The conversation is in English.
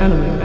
Anime.